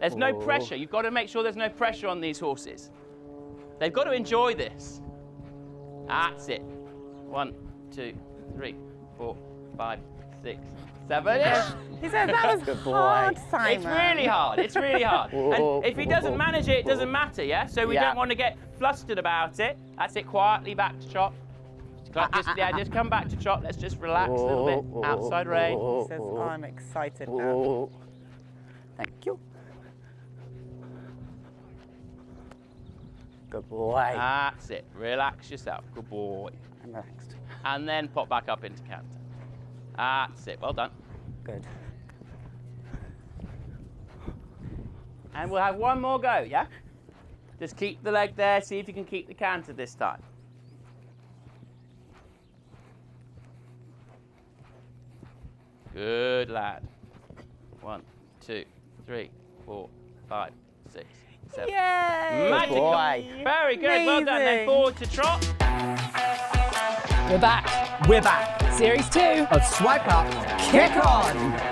There's no Oh. pressure. You've got to make sure there's no pressure on these horses. They've got to enjoy this. That's it. One, two, three, four, five, six, seven. Yes. He said that was Good boy. hard, Simon. It's really hard. It's really hard. And if he doesn't oh. manage it, it doesn't matter, yeah? So we Yeah. don't want to get flustered about it. That's it. Quietly back to trot. Just, just- yeah, just come back to trot. Let's just relax a little bit. Oh. Outside rein. He says, I'm excited now. Oh. Thank you. Good boy. That's it. Relax yourself. Good boy. I'm relaxed. And then pop back up into canter. That's it. Well done. Good. And we'll have one more go, yeah? Just keep the leg there. See if you can keep the canter this time. Good lad. One, two, three, four, five, six, seven. Yay! Magical. boy. Very good. Well done. Then forward to trot. We're back. We're back Series two. of Swipe Up Kick On.